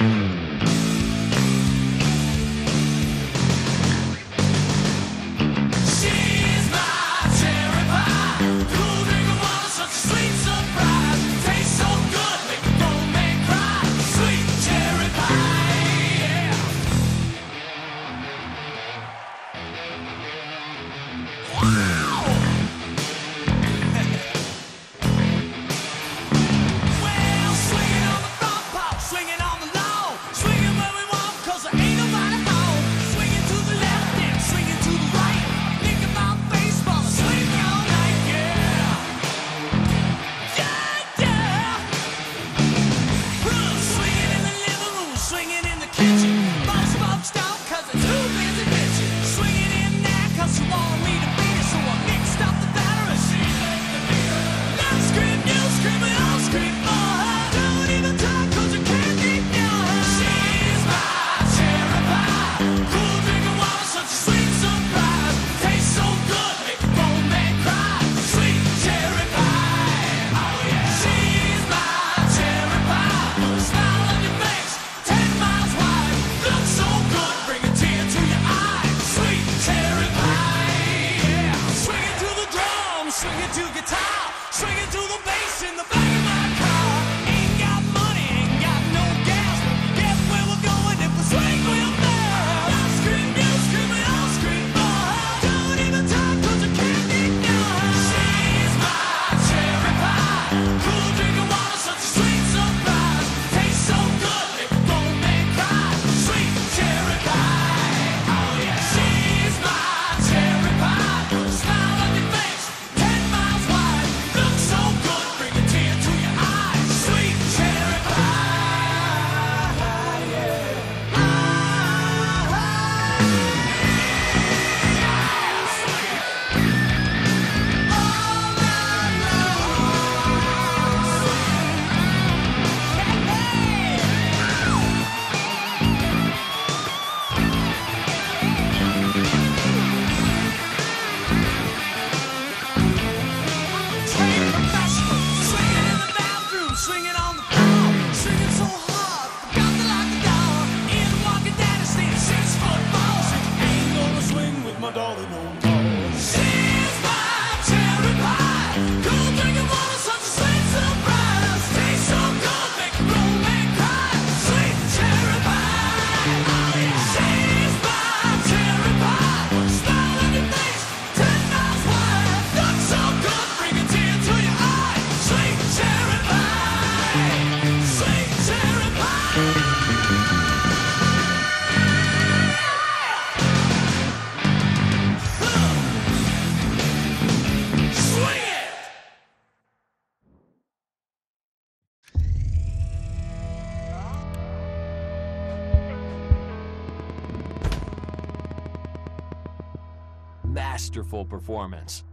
Mm. Masterful performance.